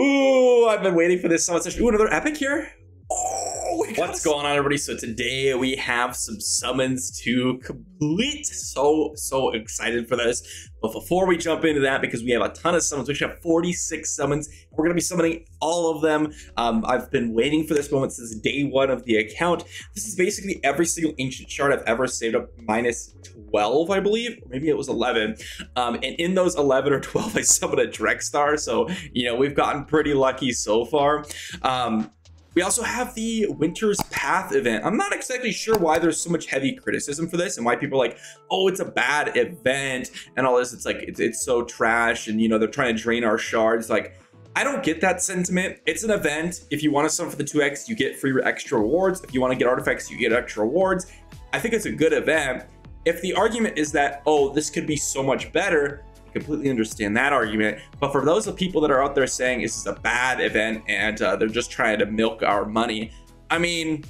Ooh, I've been waiting for this summon session. Ooh, another epic here. What's going on, everybody? So today we have some summons to complete. So, so excited for this. But before we jump into that, because we have a ton of summons, we actually have 46 summons. We're going to be summoning all of them. Um, I've been waiting for this moment since day one of the account. This is basically every single ancient shard I've ever saved up minus 12, I believe. Maybe it was 11. Um, and in those 11 or 12, I summoned a Drexthar. So, you know, we've gotten pretty lucky so far. Um, we also have the Winter's Path event. I'm not exactly sure why there's so much heavy criticism for this and why people are like, oh, it's a bad event and all this. It's like, it's, it's so trash and, you know, they're trying to drain our shards. Like, I don't get that sentiment. It's an event. If you want to summon for the 2x, you get free extra rewards. If you want to get artifacts, you get extra rewards. I think it's a good event. If the argument is that, oh, this could be so much better, completely understand that argument. But for those of people that are out there saying this is a bad event and uh, they're just trying to milk our money, I mean,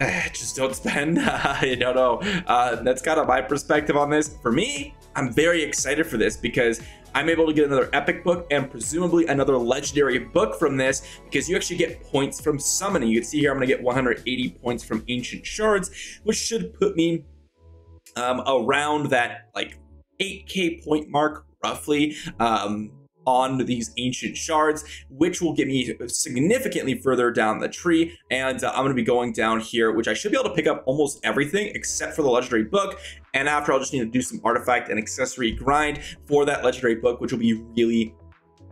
just don't spend. I don't know. Uh, that's kind of my perspective on this. For me, I'm very excited for this because I'm able to get another epic book and presumably another legendary book from this because you actually get points from summoning. You can see here I'm going to get 180 points from ancient shards, which should put me um, around that like 8k point mark roughly um, on these ancient shards, which will get me significantly further down the tree. And uh, I'm going to be going down here, which I should be able to pick up almost everything except for the legendary book. And after, I'll just need to do some artifact and accessory grind for that legendary book, which will be really,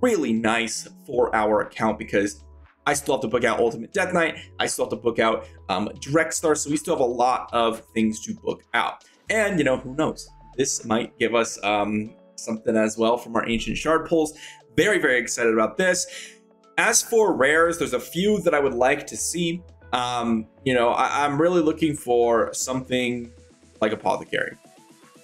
really nice for our account because I still have to book out Ultimate Death Knight. I still have to book out um, Drexthar. So we still have a lot of things to book out. And, you know, who knows? This might give us um, something as well from our ancient shard pulls. Very, very excited about this. As for rares, there's a few that I would like to see. Um, you know, I, am really looking for something like Apothecary.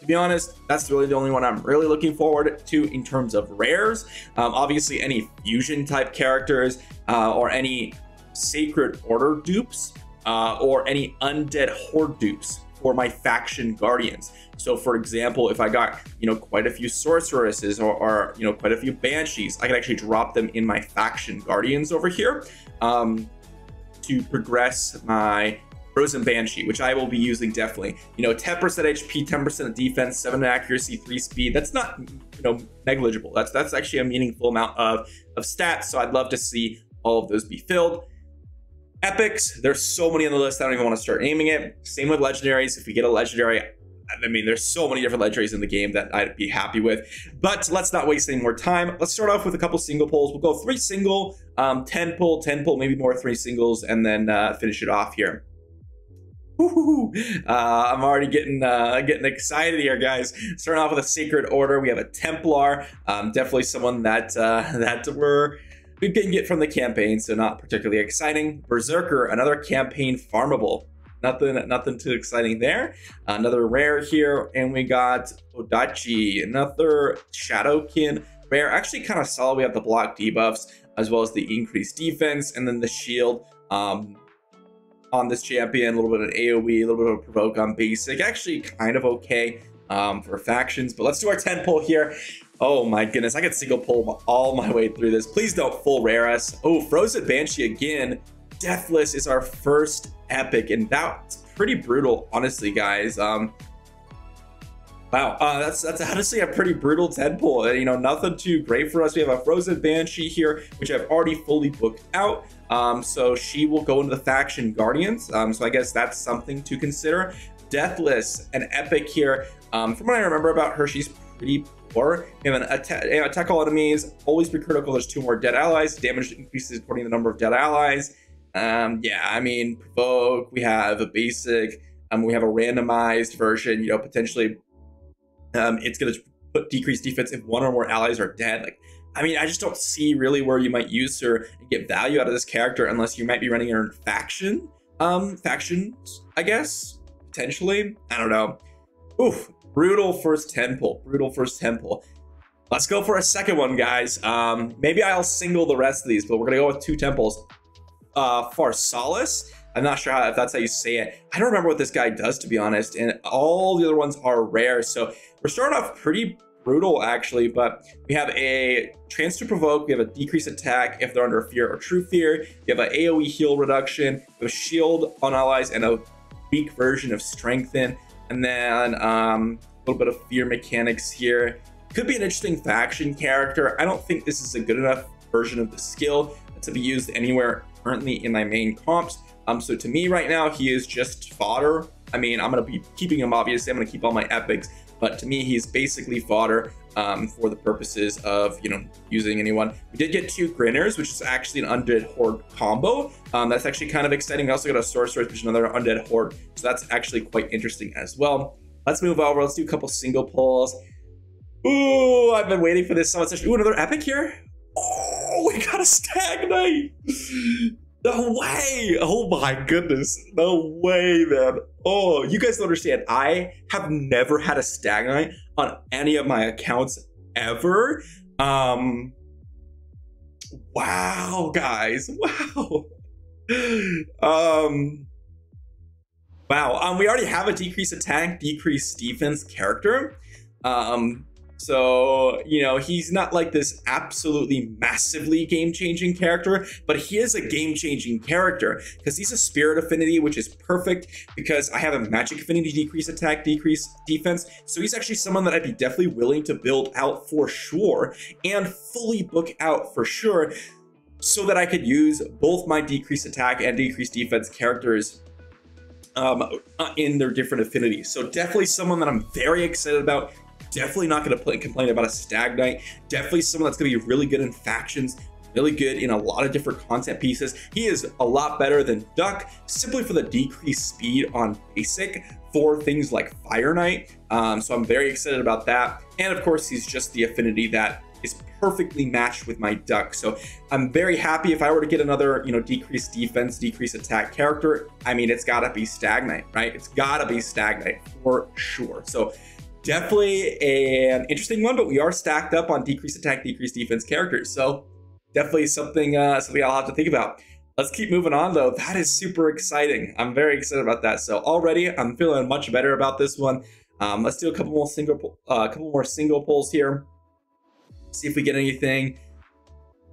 To be honest, that's really the only one I'm really looking forward to in terms of rares. Um, obviously, any fusion type characters uh, or any Sacred Order dupes uh, or any Undead Horde dupes for my faction guardians. So for example, if I got, you know, quite a few sorceresses or, or you know, quite a few banshees, I could actually drop them in my faction guardians over here um, to progress my Frozen Banshee, which I will be using definitely. You know, 10% HP, 10% defense, 7 accuracy, 3 speed. That's not, you know, negligible. That's that's actually a meaningful amount of, of stats. So I'd love to see all of those be filled. Epics, there's so many on the list, I don't even want to start naming it. Same with legendaries. If we get a legendary, I mean, there's so many different legendaries in the game that I'd be happy with. But let's not waste any more time. Let's start off with a couple single pulls. We'll go three single, um, 10 pull, 10 pull, maybe more three singles, and then uh, finish it off here. Uh, I'm already getting uh, getting excited here, guys. Starting off with a Sacred Order, we have a Templar, um, definitely someone that uh, that we're we can get from the campaign, so not particularly exciting. Berserker, another campaign farmable. Nothing, nothing too exciting there. Another rare here, and we got Odachi, another Shadowkin rare. Actually, kind of solid. We have the block debuffs as well as the increased defense, and then the shield um, on this champion. A little bit of AOE, a little bit of provoke on basic. Actually, kind of okay um, for factions. But let's do our 10 pull here. Oh my goodness, I could single pull all my way through this. Please don't full rare us. Oh, Frozen Banshee again. Deathless is our first epic, and that's pretty brutal, honestly, guys. Um, wow, uh, that's that's honestly a pretty brutal 10 pull. You know, nothing too great for us. We have a Frozen Banshee here, which I've already fully booked out. Um, so she will go into the faction Guardians. Um, so I guess that's something to consider. Deathless, an epic here. Um, from what I remember about her, she's pretty poor. We have an attack, attack all enemies, always be critical. There's two more dead allies. Damage increases according to the number of dead allies. Um, yeah, I mean, provoke. We have a basic. Um, we have a randomized version. You know, potentially, um, it's gonna put decreased defense if one or more allies are dead. Like, I mean, I just don't see really where you might use her and get value out of this character unless you might be running her in faction. Um, factions, I guess potentially. I don't know. Oof, brutal first temple. Brutal first temple. Let's go for a second one, guys. Um, maybe I'll single the rest of these, but we're gonna go with two temples uh, Pharsalas. I'm not sure how, if that's how you say it. I don't remember what this guy does, to be honest. And all the other ones are rare. So we're starting off pretty brutal actually, but we have a chance to provoke, we have a decreased attack if they're under fear or true fear, we have an AoE heal reduction, a shield on allies, and a weak version of strengthen, and then um, a little bit of fear mechanics here. Could be an interesting faction character. I don't think this is a good enough version of the skill to be used anywhere currently in my main comps. Um, so to me right now, he is just fodder. I mean, I'm going to be keeping him, obviously. I'm going to keep all my epics, but to me, he's basically fodder um, for the purposes of, you know, using anyone. We did get two Grinners, which is actually an Undead Horde combo. Um, that's actually kind of exciting. We also got a Sorceress, which is another Undead Horde. So that's actually quite interesting as well. Let's move over. Let's do a couple single pulls. Ooh, I've been waiting for this so much. Ooh, another epic here. Oh, we got a Stag Knight. No way! Oh my goodness. No way, man. Oh, you guys don't understand. I have never had a Stag Knight on any of my accounts ever. Um Wow, guys. Wow. Um Wow. Um we already have a decrease attack, decrease defense character. Um so, you know, he's not like this absolutely massively game changing character, but he is a game changing character because he's a spirit affinity, which is perfect because I have a magic affinity decrease attack, decrease defense. So he's actually someone that I'd be definitely willing to build out for sure and fully book out for sure so that I could use both my decrease attack and decrease defense characters um, uh, in their different affinities. So definitely someone that I'm very excited about Definitely not going to complain about a Stag Knight. Definitely someone that's going to be really good in factions, really good in a lot of different content pieces. He is a lot better than Duck simply for the decreased speed on basic for things like Fire Knight. Um, so I'm very excited about that. And of course, he's just the affinity that is perfectly matched with my Duck. So I'm very happy if I were to get another, you know, decreased defense, decreased attack character. I mean, it's got to be Stag Knight, right? It's got to be Stag Knight for sure. So definitely an interesting one, but we are stacked up on decreased attack, decreased defense characters. So definitely something uh, something I'll have to think about. Let's keep moving on though. That is super exciting. I'm very excited about that. So already I'm feeling much better about this one. Um, let's do a couple more single, uh, a uh, couple more single pulls here. See if we get anything.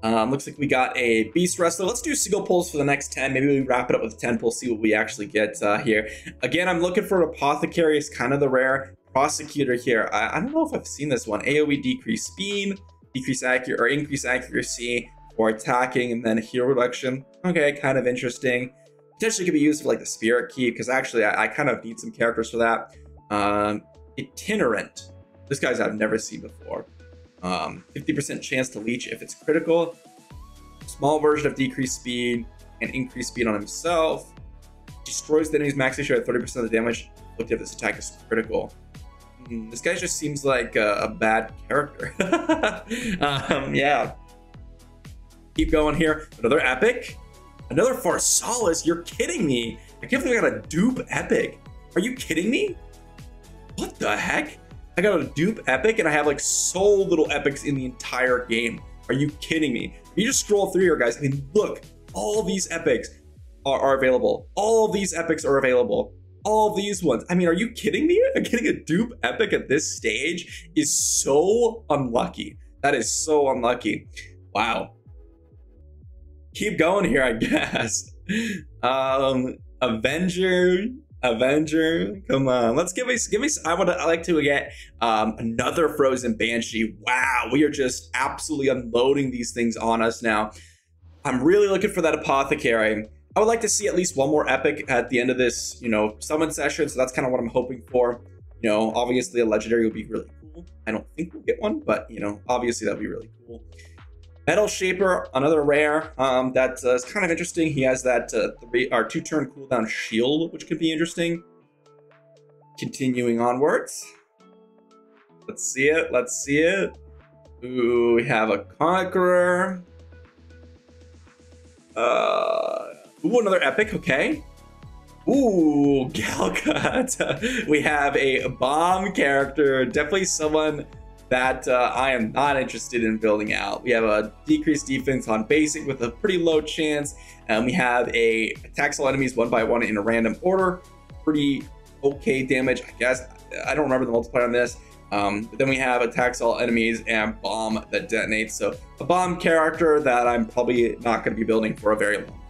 Um, looks like we got a Beast Wrestler. Let's do single pulls for the next 10. Maybe we wrap it up with 10 pulls, see what we actually get uh, here. Again, I'm looking for an Apothecary. It's kind of the rare. Prosecutor here. I, I, don't know if I've seen this one. AoE decrease speed, decrease accuracy, or increase accuracy for attacking, and then heal reduction. Okay, kind of interesting. Potentially could be used for like the spirit key, because actually I, I, kind of need some characters for that. Um, itinerant. This guy's I've never seen before. 50% um, chance to leech if it's critical. Small version of decreased speed and increased speed on himself. Destroys the enemy's max issue at 30% of the damage. Look if this attack is critical. Hmm, this guy just seems like a, a bad character. um, yeah. Keep going here. Another epic. Another Pharsalas. You're kidding me. I can't believe I got a dupe epic. Are you kidding me? What the heck? I got a dupe epic and I have like so little epics in the entire game. Are you kidding me? You just scroll through here, guys. I mean, look, all these epics are, are available. All of these epics are available all these ones. I mean, are you kidding me? Getting a dupe epic at this stage is so unlucky. That is so unlucky. Wow. Keep going here, I guess. Um, Avenger, Avenger, come on. Let's give me, give me. I would I like to get um another Frozen Banshee. Wow, we are just absolutely unloading these things on us now. I'm really looking for that apothecary. I would like to see at least one more epic at the end of this, you know, summon session. So that's kind of what I'm hoping for. You know, obviously a legendary would be really cool. I don't think we'll get one, but you know, obviously that'd be really cool. Metal Shaper, another rare um, that uh, is kind of interesting. He has that uh, three or two turn cooldown shield, which could be interesting. Continuing onwards. Let's see it. Let's see it. Ooh, we have a Conqueror. Uh, Ooh, another epic, okay. Ooh, Galkut. we have a bomb character, definitely someone that uh, I am not interested in building out. We have a decreased defense on basic with a pretty low chance, and we have a attacks all enemies one by one in a random order. Pretty okay damage, I guess. I don't remember the multiplier on this. Um, then we have attacks all enemies and bomb that detonates. So a bomb character that I'm probably not going to be building for a very long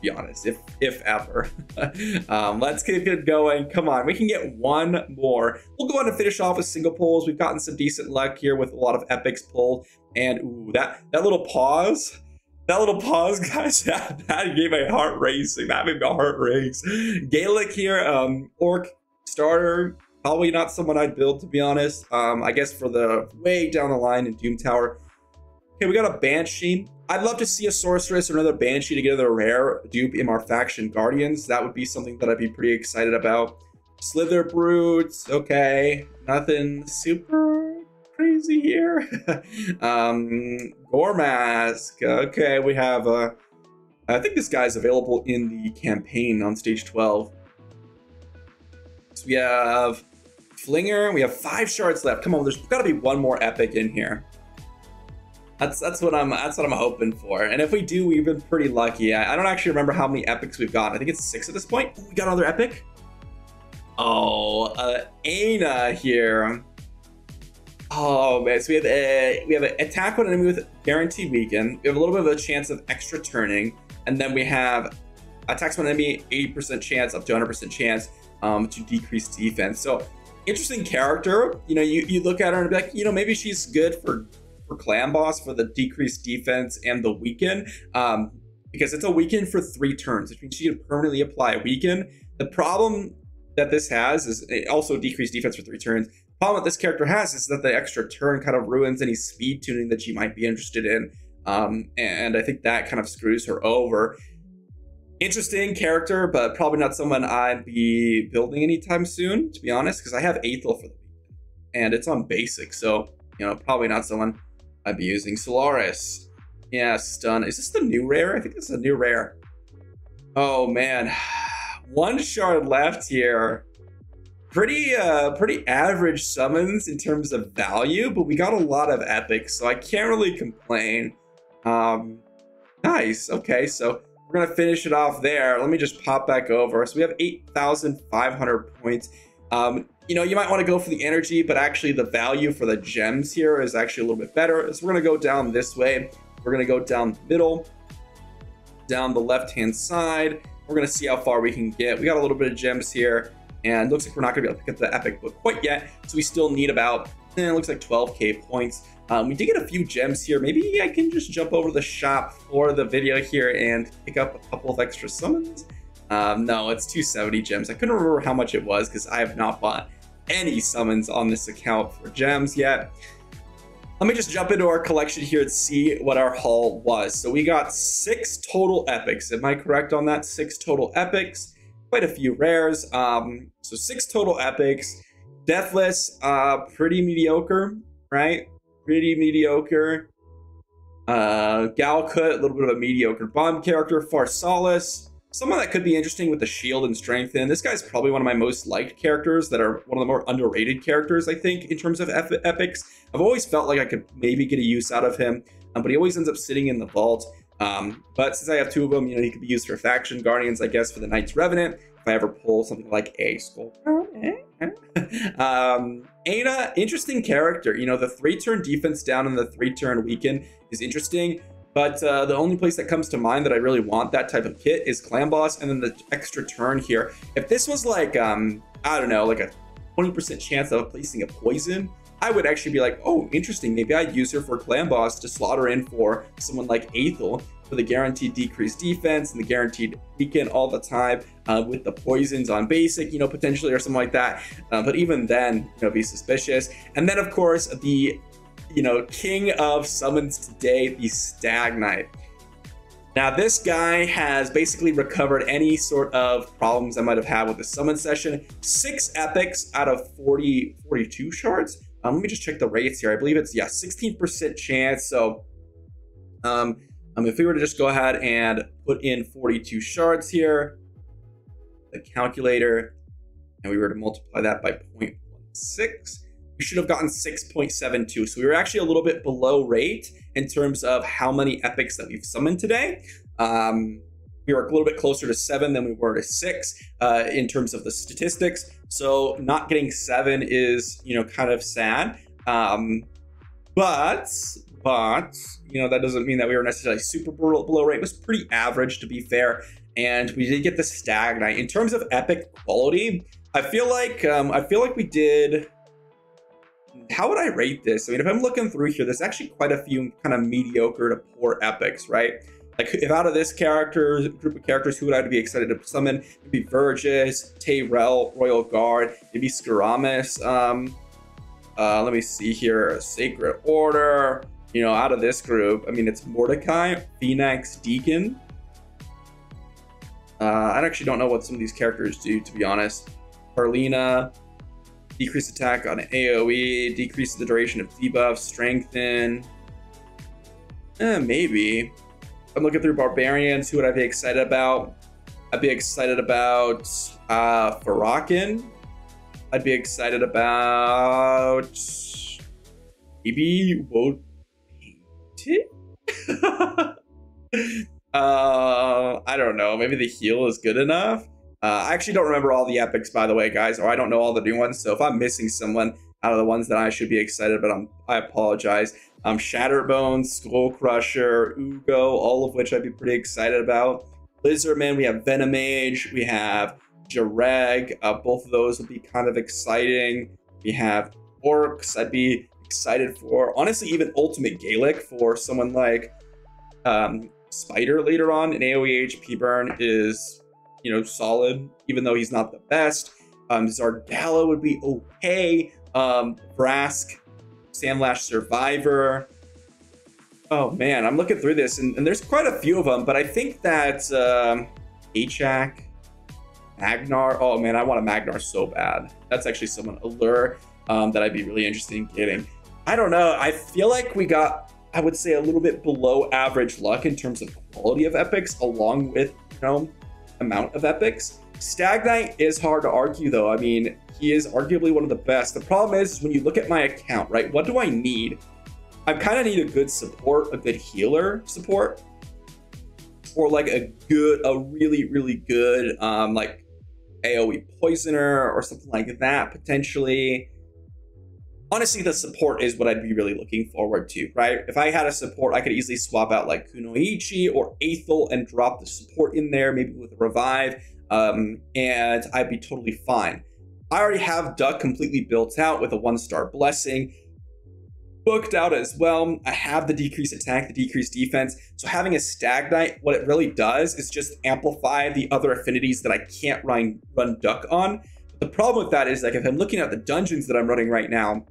be honest, if if ever. um, let's keep it going. Come on, we can get one more. We'll go on and finish off with single pulls. We've gotten some decent luck here with a lot of epics pulled, and ooh, that that little pause. That little pause, guys, that, that gave my heart racing. That made my heart race. Galek here, um, Orc starter, probably not someone I'd build, to be honest. Um, I guess for the way down the line in Doom Tower. Okay, we got a Banshee. I'd love to see a Sorceress or another Banshee to get another rare dupe in our faction Guardians. That would be something that I'd be pretty excited about. Slither Brutes, okay. Nothing super crazy here. um, Goremask, okay. We have, uh, I think this guy's available in the campaign on stage 12. So we have Flinger, we have five shards left. Come on, there's gotta be one more epic in here. That's that's what I'm that's what I'm hoping for. And if we do, we've been pretty lucky. I, I don't actually remember how many epics we've got. I think it's six at this point. Ooh, we got another epic. Oh, uh, Ana here. Oh man, so we have a we have an attack on enemy with guaranteed weaken. We have a little bit of a chance of extra turning, and then we have attacks on enemy 80% chance up to 100% chance um, to decrease defense. So interesting character. You know, you, you look at her and be like, you know, maybe she's good for for clan boss for the decreased defense and the weaken. Um, because it's a weaken for three turns, which means you can permanently apply a weaken. The problem that this has is it also decreased defense for three turns. The problem that this character has is that the extra turn kind of ruins any speed tuning that she might be interested in. Um, and I think that kind of screws her over. Interesting character, but probably not someone I'd be building anytime soon, to be honest, because I have Athel for the weekend. And it's on basic, so, you know, probably not someone I'd be using Solaris. Yeah, stun. Is this the new rare? I think this is a new rare. Oh man. One shard left here. Pretty uh pretty average summons in terms of value, but we got a lot of epics, so I can't really complain. Um nice. Okay, so we're gonna finish it off there. Let me just pop back over. So we have 8,500 points. Um, you know, you might want to go for the energy, but actually the value for the gems here is actually a little bit better. So we're going to go down this way. We're going to go down the middle, down the left-hand side. We're going to see how far we can get. We got a little bit of gems here, and looks like we're not going to be able to pick up the epic book quite yet. So we still need about, eh, it looks like 12k points. Um, we did get a few gems here. Maybe I can just jump over the shop for the video here and pick up a couple of extra summons. Um, no, it's 270 gems. I couldn't remember how much it was because I have not bought any summons on this account for gems yet. Let me just jump into our collection here and see what our haul was. So we got six total epics. Am I correct on that? Six total epics. Quite a few rares. Um, so six total epics. Deathless, uh, pretty mediocre, right? Pretty mediocre. Uh, Galkut, a little bit of a mediocre bomb character. Pharsalas, Someone that could be interesting with the shield and strength in. This guy's probably one of my most liked characters that are one of the more underrated characters, I think, in terms of epics. I've always felt like I could maybe get a use out of him, um, but he always ends up sitting in the vault. Um, but since I have two of them, you know, he could be used for faction guardians, I guess, for the Knights Revenant. If I ever pull something like a skull. um, Ana, interesting character. You know, the three turn defense down and the three turn weaken is interesting. But uh, the only place that comes to mind that I really want that type of kit is Clan Boss and then the extra turn here. If this was like, um, I don't know, like a 20% chance of placing a poison, I would actually be like, oh, interesting. Maybe I'd use her for Clan Boss to slaughter in for someone like Athel for the guaranteed decreased defense and the guaranteed weaken all the time uh, with the poisons on basic, you know, potentially or something like that. Uh, but even then, you know, be suspicious. And then, of course, the you know, king of summons today, the Stag Knight. Now, this guy has basically recovered any sort of problems I might have had with the summon session. Six epics out of 40, 42 shards. Um, let me just check the rates here. I believe it's, yeah, 16% chance. So, um, um, if we were to just go ahead and put in 42 shards here, the calculator, and we were to multiply that by 0.16, we should have gotten 6.72. So we were actually a little bit below rate in terms of how many epics that we've summoned today. Um, we were a little bit closer to seven than we were to six uh, in terms of the statistics. So not getting seven is, you know, kind of sad. Um, but, but, you know, that doesn't mean that we were necessarily super below rate. It was pretty average, to be fair. And we did get the Stag. In terms of epic quality, I feel like um, I feel like we did. How would I rate this? I mean, if I'm looking through here, there's actually quite a few kind of mediocre to poor epics, right? Like, if out of this character group of characters, who would I be excited to summon? Maybe Vergis, Tayrel, Royal Guard, maybe Skaramis. Um, uh, let me see here. Sacred Order. You know, out of this group, I mean, it's Mordecai, Phoenix, Deacon. Uh, I actually don't know what some of these characters do, to be honest. Carlina, decrease attack on AoE, decrease the duration of debuff, strengthen. Eh, maybe. I'm looking through barbarians. Who would I be excited about? I'd be excited about uh, Fahrakin. I'd be excited about maybe Wote. uh, I don't know. Maybe the heal is good enough. Uh, I actually don't remember all the epics, by the way, guys, or I don't know all the new ones. So if I'm missing someone out of the ones that I should be excited about, I'm, I apologize. Um, Shatterbones, Skull Crusher, Ugo, all of which I'd be pretty excited about. Lizardman, we have Venomage, we have Jareg. Uh, both of those will be kind of exciting. We have Orcs, I'd be excited for. Honestly, even Ultimate Galek for someone like um, Spider later on in AoE HP burn is, you know, solid, even though he's not the best. Um, Zardala would be okay. Um, Vrask, Sandlash Survivor. Oh man, I'm looking through this, and, and there's quite a few of them, but I think that um, Achak, Magnar. Oh man, I want a Magnar so bad. That's actually someone allure um, that I'd be really interested in getting. I don't know. I feel like we got, I would say, a little bit below average luck in terms of quality of epics, along with you know amount of epics. Stag Knight is hard to argue, though. I mean, he is arguably one of the best. The problem is, when you look at my account, right? What do I need? I kind of need a good support, a good healer support, or like a good, a really, really good, um, like AOE poisoner or something like that potentially. Honestly, the support is what I'd be really looking forward to, right? If I had a support, I could easily swap out like Kunoichi or Athel and drop the support in there, maybe with a revive, um, and I'd be totally fine. I already have Duck completely built out with a one star blessing, booked out as well. I have the decreased attack, the decreased defense. So having a Stag Knight, what it really does is just amplify the other affinities that I can't run, run Duck on. But the problem with that is like if I'm looking at the dungeons that I'm running right now,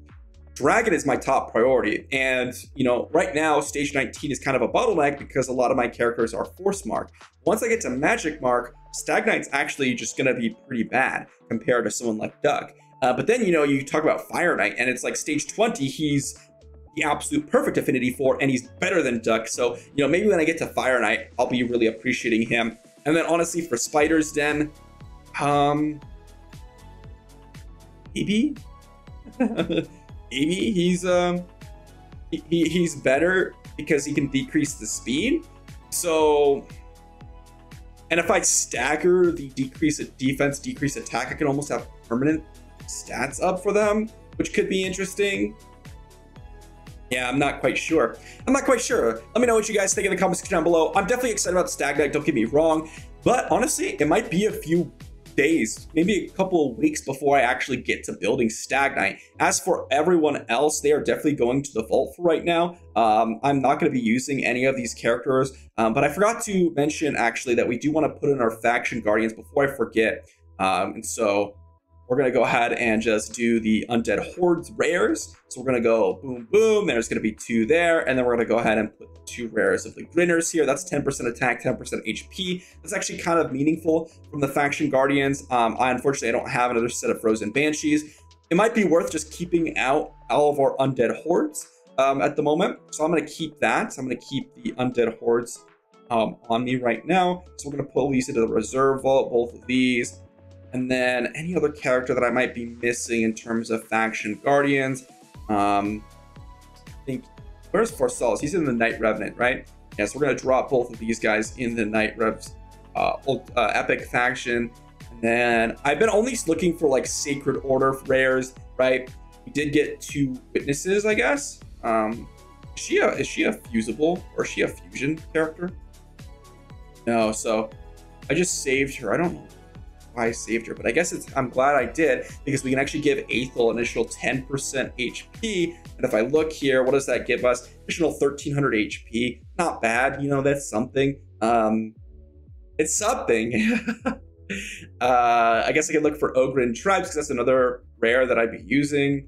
Dragon is my top priority. And, you know, right now, stage 19 is kind of a bottleneck because a lot of my characters are force Mark. Once I get to magic mark, Stag Knight's actually just going to be pretty bad compared to someone like Duck. Uh, but then, you know, you talk about Fire Knight, and it's like stage 20, he's the absolute perfect affinity for, and he's better than Duck. So, you know, maybe when I get to Fire Knight, I'll be really appreciating him. And then, honestly, for Spider's Den, um, maybe. maybe he's um he, he's better because he can decrease the speed. So and if I stagger the decrease of defense, decrease attack, I can almost have permanent stats up for them, which could be interesting. Yeah, I'm not quite sure. I'm not quite sure. Let me know what you guys think in the comments down below. I'm definitely excited about the Stag Knight, don't get me wrong. But honestly, it might be a few days, maybe a couple of weeks before I actually get to building Stag Knight. As for everyone else, they are definitely going to the vault for right now. Um, I'm not going to be using any of these characters, um, but I forgot to mention actually that we do want to put in our faction guardians before I forget. Um, and so we're going to go ahead and just do the Undead Hordes rares. So we're going to go boom, boom. There's going to be two there. And then we're going to go ahead and put two rares of the Grinners here. That's 10% attack, 10% HP. That's actually kind of meaningful from the Faction Guardians. Um, I unfortunately, I don't have another set of Frozen Banshees. It might be worth just keeping out all of our Undead Hordes um, at the moment. So I'm going to keep that. So I'm going to keep the Undead Hordes um, on me right now. So we're going to pull these into the reserve vault, both of these. And then any other character that I might be missing in terms of faction guardians. Um, I think where's Forsals? He's in the Knight Revenant, right? Yes, yeah, so we're gonna drop both of these guys in the Knight Revs uh, uh, epic faction. And then I've been only looking for like sacred order rares, right? We did get two witnesses, I guess. Um, is she a is she a fusible or is she a fusion character? No, so I just saved her. I don't know I saved her, but I guess it's I'm glad I did because we can actually give Athel initial 10% HP. And if I look here, what does that give us? Additional 1300 HP. Not bad, you know, that's something. Um, it's something. uh, I guess I can look for Ogryn Tribes because that's another rare that I'd be using.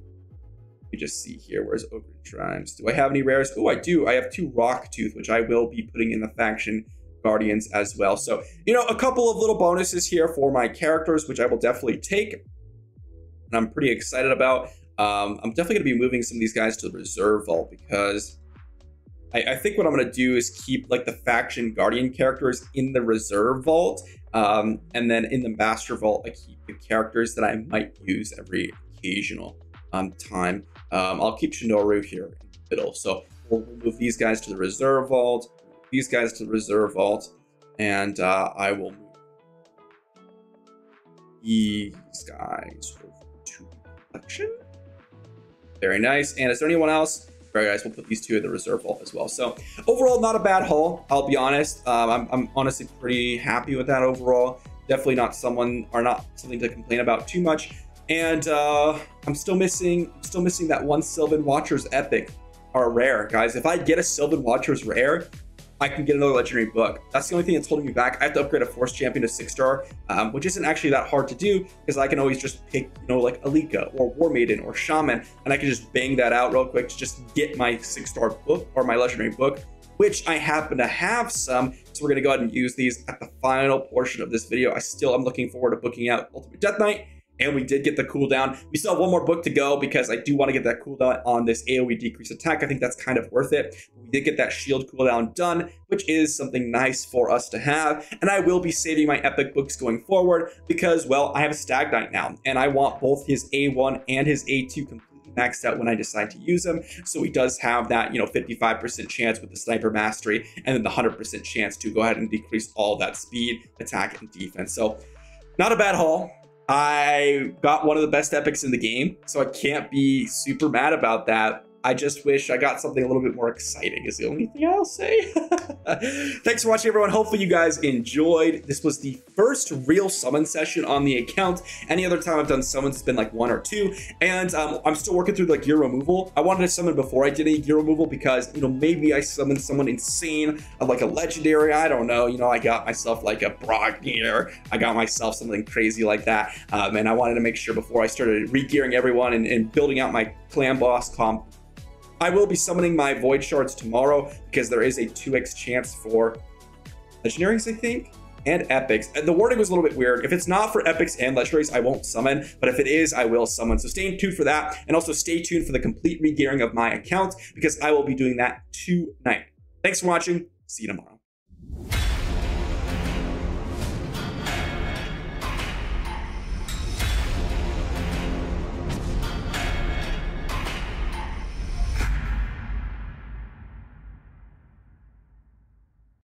Let me just see here. Where's Ogryn Tribes? Do I have any rares? Oh, I do. I have two Rock Tooth, which I will be putting in the faction Guardians as well. So, you know, a couple of little bonuses here for my characters, which I will definitely take. And I'm pretty excited about. Um, I'm definitely going to be moving some of these guys to the reserve vault because I, I think what I'm going to do is keep like the faction guardian characters in the reserve vault. Um, and then in the master vault, I keep the characters that I might use every occasional um, time. Um, I'll keep Shinoru here in the middle. So we'll, we'll move these guys to the reserve vault these guys to the reserve vault, and uh, I will move these guys over to collection. Very nice. And is there anyone else? Very nice. We'll put these two in the reserve vault as well. So overall, not a bad haul. I'll be honest. Um, I'm, I'm honestly pretty happy with that overall. Definitely not someone or not something to complain about too much. And uh, I'm still missing, still missing that one Sylvan Watchers epic are rare, guys. If I get a Sylvan Watchers rare, I can get another legendary book. That's the only thing that's holding me back. I have to upgrade a force champion to six star, um, which isn't actually that hard to do because I can always just pick, you know, like Alika or War Maiden or Shaman, and I can just bang that out real quick to just get my six star book or my legendary book, which I happen to have some. So we're gonna go ahead and use these at the final portion of this video. I still am looking forward to booking out Ultimate Death Knight and we did get the cooldown. We still have one more book to go because I do want to get that cooldown on this AoE decrease attack. I think that's kind of worth it. We did get that shield cooldown done, which is something nice for us to have. And I will be saving my epic books going forward because, well, I have a Stag Knight now, and I want both his A1 and his A2 completely maxed out when I decide to use him. So he does have that, you know, 55% chance with the sniper mastery and then the 100% chance to go ahead and decrease all that speed, attack, and defense. So not a bad haul. I got one of the best epics in the game, so I can't be super mad about that. I just wish I got something a little bit more exciting is the only thing I'll say. Thanks for watching, everyone. Hopefully you guys enjoyed. This was the first real summon session on the account. Any other time I've done summons, it's been like one or two. And um, I'm still working through like gear removal. I wanted to summon before I did any gear removal because, you know, maybe I summoned someone insane, like a legendary. I don't know. You know, I got myself like a Brogni. I got myself something crazy like that. Um, and I wanted to make sure before I started re-gearing everyone and, and building out my clan boss comp I will be summoning my Void Shards tomorrow because there is a 2x chance for Legendaries, I think, and Epics. And The wording was a little bit weird. If it's not for Epics and Legendaries, I won't summon, but if it is, I will summon. So stay tuned for that, and also stay tuned for the complete regearing of my account because I will be doing that tonight. Thanks for watching. See you tomorrow.